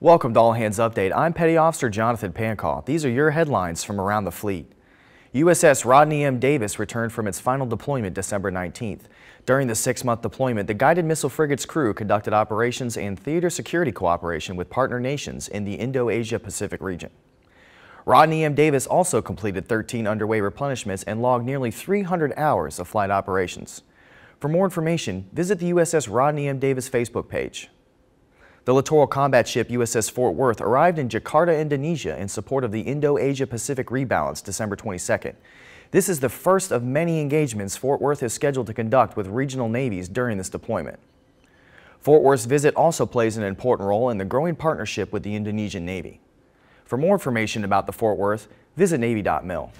Welcome to All Hands Update. I'm Petty Officer Jonathan Pankau. These are your headlines from around the fleet. USS Rodney M. Davis returned from its final deployment December 19th. During the six-month deployment, the guided missile frigate's crew conducted operations and theater security cooperation with partner nations in the Indo-Asia Pacific region. Rodney M. Davis also completed 13 underway replenishments and logged nearly 300 hours of flight operations. For more information, visit the USS Rodney M. Davis Facebook page. The littoral combat ship USS Fort Worth arrived in Jakarta, Indonesia in support of the Indo-Asia Pacific rebalance December 22nd. This is the first of many engagements Fort Worth is scheduled to conduct with regional navies during this deployment. Fort Worth's visit also plays an important role in the growing partnership with the Indonesian Navy. For more information about the Fort Worth, visit Navy.mil.